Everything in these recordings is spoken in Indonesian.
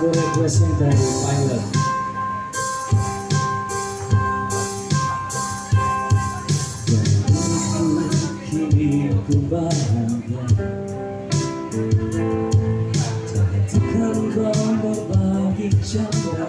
We're requesting the pilot. ku bahagia Takkan kau berbagi canda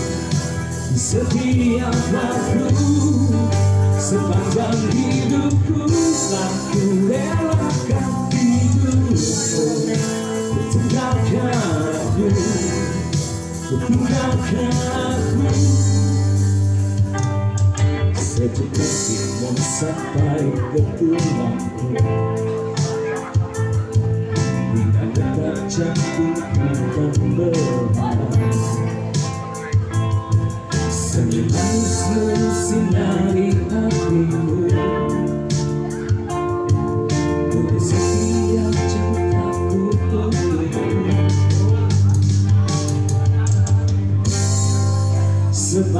setiap waktu Sepanjang hidupku Tak ku relakan hidupku. Ku tinggalkan aku? Ku tinggalkan aku Sejuta timun sampai ke tulangku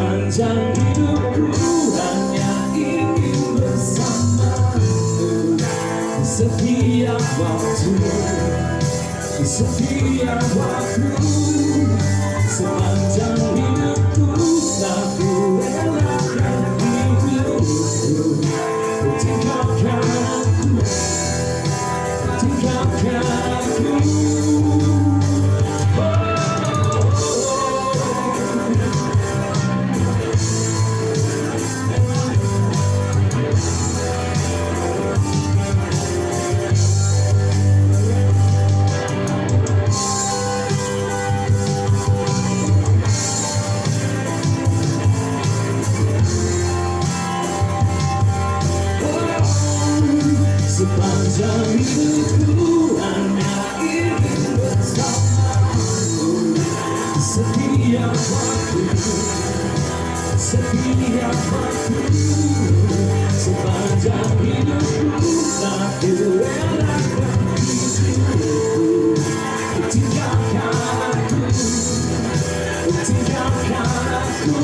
Sepanjang hidupku hanya ingin bersamamu setiap waktu setiap waktu Hanya ingin bersamamu Di Setiap waktu Setiap waktu Sepanjang hidupku tak ku relakan hidupku Ku tinggalkan aku Ku tinggalkan aku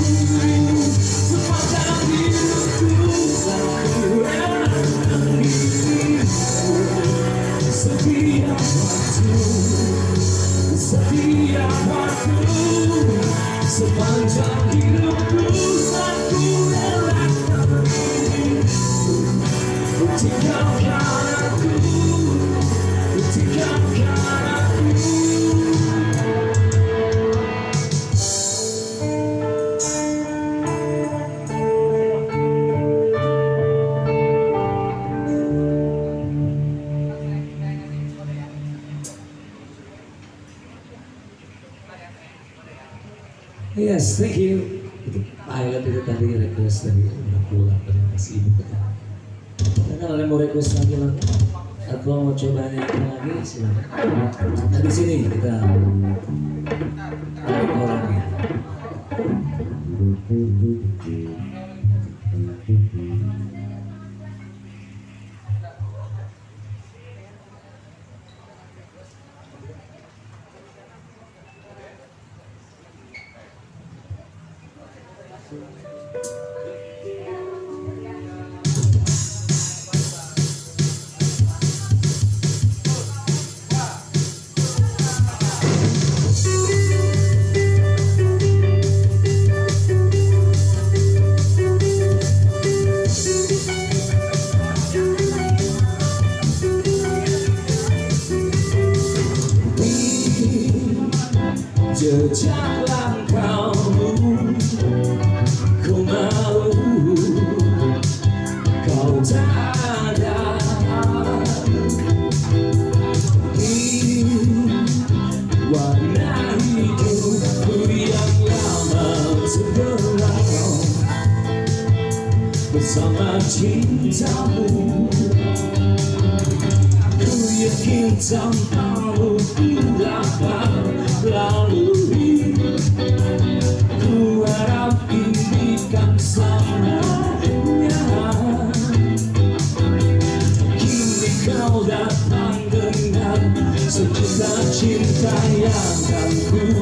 Sepanjang waktu Setiap waktu Sepanjang hidupku ku relakan tinggalkan aku Ku tinggalkan aku Yes, thank you. Itu pilot tadi request dari udah pulang terima kasih ibu kita. Dan kalau mau request lagi lagu atau mau coba lagi silakan. Nah, di sini kita warna hijau yang lama seberang bersama cintamu ku yakin tanpa lupa lalu cinta yang kan ku